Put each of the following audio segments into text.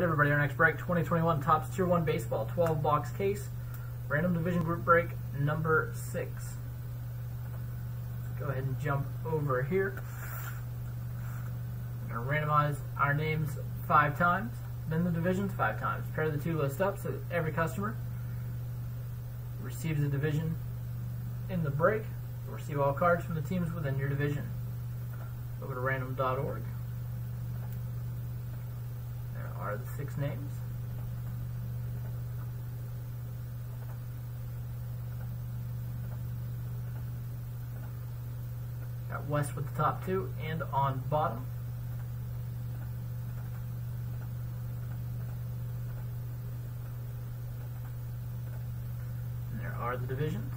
Alright everybody, our next break, 2021 Topps Tier 1 Baseball, 12 box case, random division group break number 6. Go ahead and jump over here. We're going to randomize our names five times, then the divisions five times. Pair the two lists up so that every customer receives a division in the break. You'll receive all cards from the teams within your division. Go to random.org are the six names. Got West with the top two and on bottom. And there are the divisions.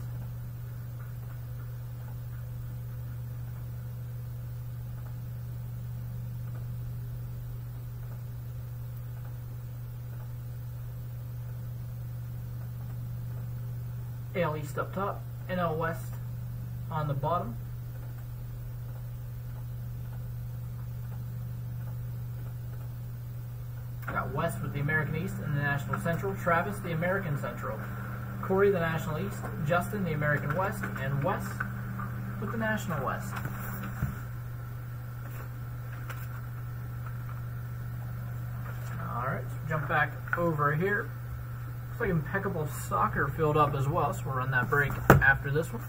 AL East up top, NL West on the bottom. Got West with the American East and the National Central, Travis the American Central, Corey the National East, Justin the American West, and Wes with the National West. Alright, jump back over here. Looks like impeccable soccer filled up as well, so we'll run that break after this one.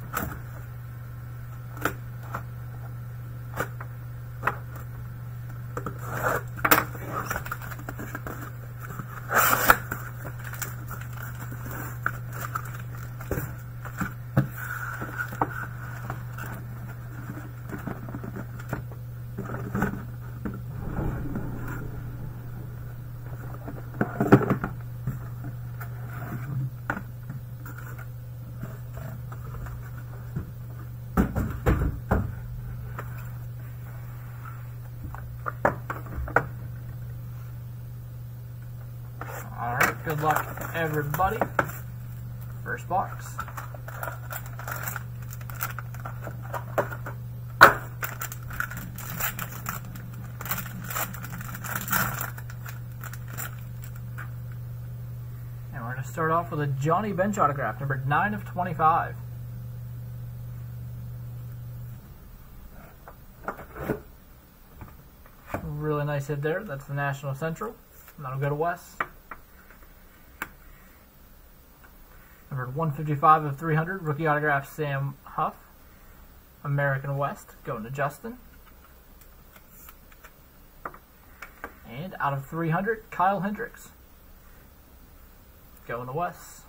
Everybody. First box. And we're going to start off with a Johnny Bench autograph, number 9 of 25. Really nice hit there. That's the National Central. That'll go to Wes. Number 155 of 300, rookie autograph Sam Huff. American West going to Justin. And out of 300, Kyle Hendricks going to Wes.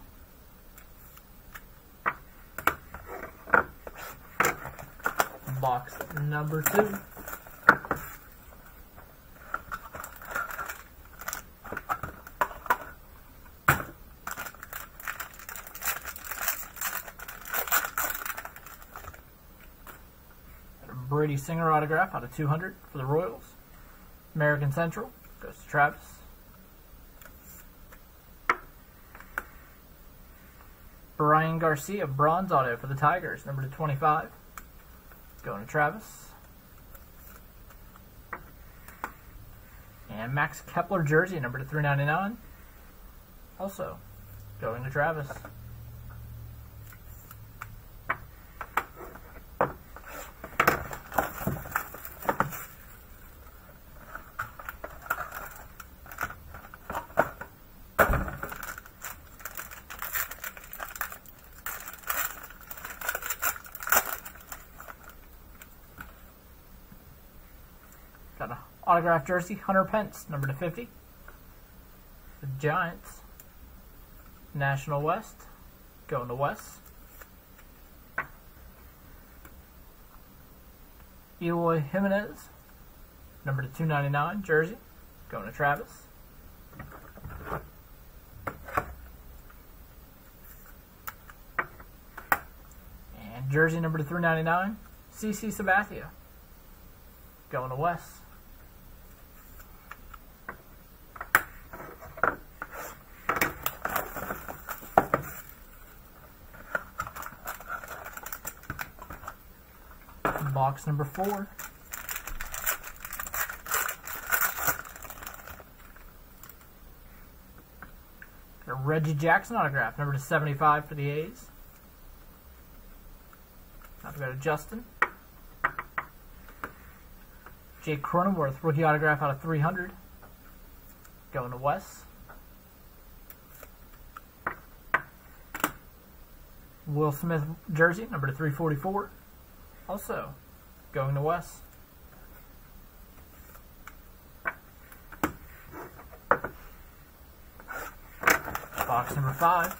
Box number two. Singer autograph out of 200 for the Royals. American Central goes to Travis. Bryan Garcia bronze auto for the Tigers, number to 25. Going to Travis. And Max Kepler jersey, number to 399. Also going to Travis. Autographed jersey, Hunter Pence, number to 50. The Giants. National West, going to West. Eloy Jimenez, number to 299, jersey, going to Travis. And jersey number to 399, CC Sabathia, going to West. Box number four. A Reggie Jackson autograph, number to 75 for the A's. Now we go to Justin. Jake Cronenworth, rookie autograph out of 300. Going to Wes. Will Smith jersey, number to 344. Also going to Wes. Box number five.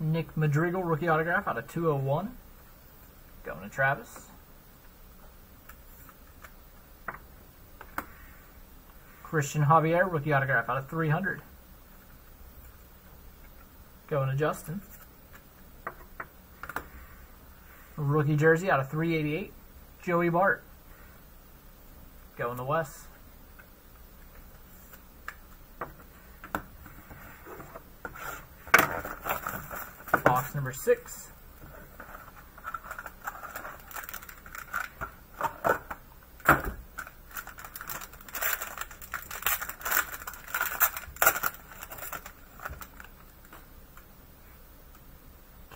Nick Madrigal rookie autograph out of 201. Going to Travis. Cristian Javier rookie autograph out of 300. Going to Justin. Rookie jersey out of 388. Joey Bart. Going to Wes. Box number six.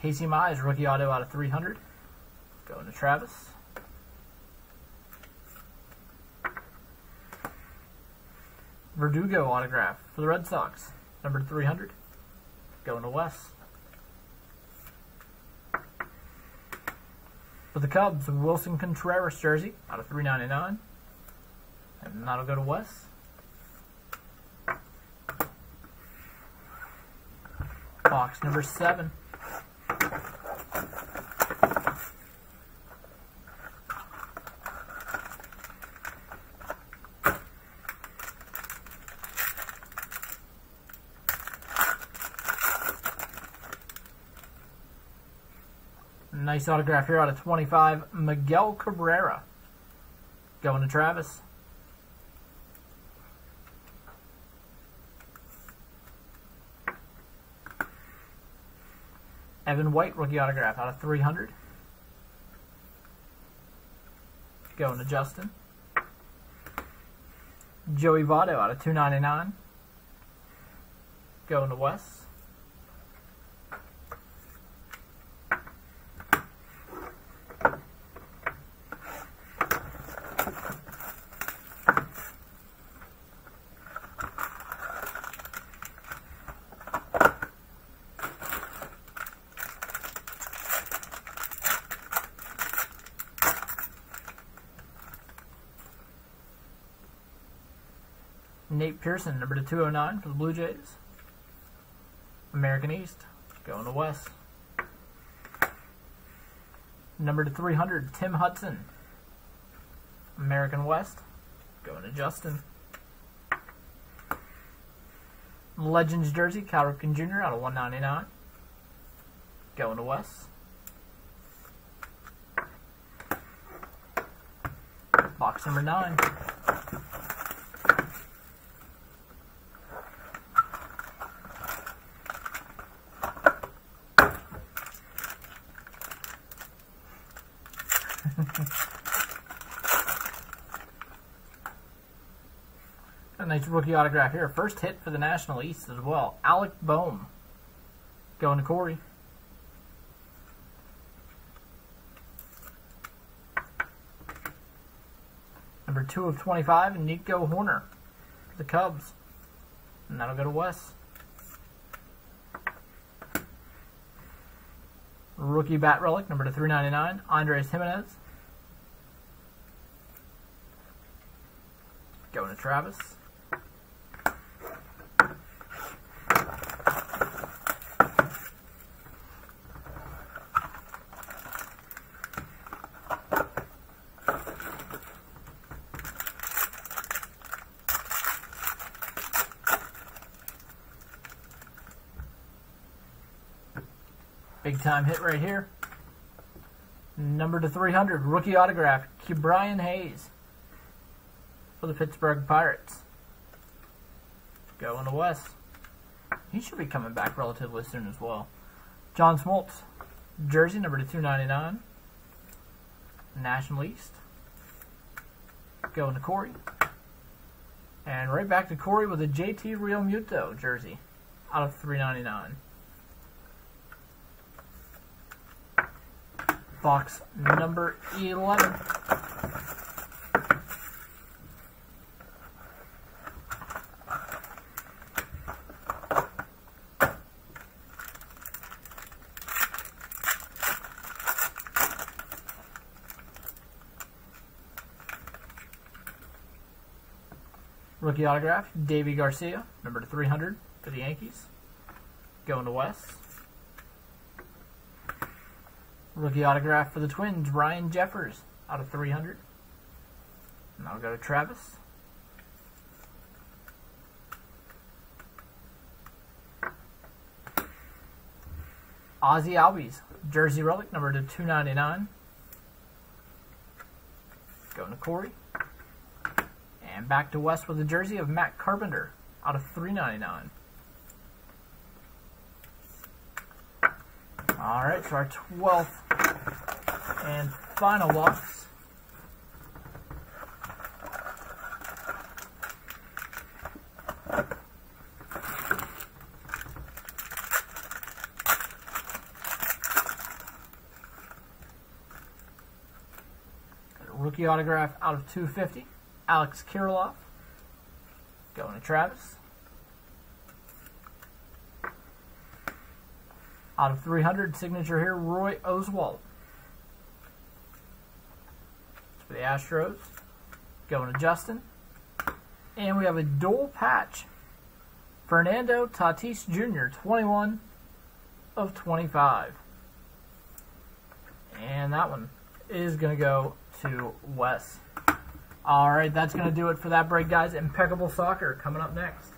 Casey Mize, rookie auto out of 300. Going to Travis. Verdugo autograph for the Red Sox, number 300. Going to Wes. For the Cubs, Willson Contreras jersey out of 399. And that'll go to Wes. Box number seven. Nice autograph here out of 25. Miguel Cabrera. Going to Travis. Evan White rookie autograph out of 300. Going to Justin. Joey Votto out of 299. Going to Wes. Nate Pearson, number to 209 for the Blue Jays. American East, going to West. Number to 300, Tim Hudson. American West, going to Justin. Legends jersey, Cal Ripken Jr. out of 199. Going to West. Box number 9. A nice rookie autograph here. First hit for the National East as well. Alec Bohm. Going to Corey. Number 2 of 25, Nico Hoerner. the Cubs. And that'll go to Wes. Rookie bat relic, number to 399, Andres Gimenez. Going to Travis. Big time hit right here. Number to 300, rookie autograph, Brian Hayes for the Pittsburgh Pirates. Going to West. He should be coming back relatively soon as well. John Smoltz, jersey number to 299. National East. Going to Corey. And right back to Corey with a JT Real Realmuto jersey out of 399. Box number 11. Rookie autograph, Deivi Garcia, number to 300 for the Yankees. Going to Wes. Rookie autograph for the Twins, Ryan Jeffers, out of 300. And I'll go to Travis. Ozzie Albies, jersey relic, number to 299. Going to Corey. And back to West with a jersey of Matt Carpenter out of 399. All right, so our 12th and final box. Rookie autograph out of 250. Alex Kirilloff. Going to Travis. Out of 300, signature here, Roy Oswalt. For the Astros. Going to Justin. And we have a dual patch. Fernando Tatis Jr., 21 of 25. And that one is going to go to Wes. All right, that's going to do it for that break, guys. Impeccable Soccer coming up next.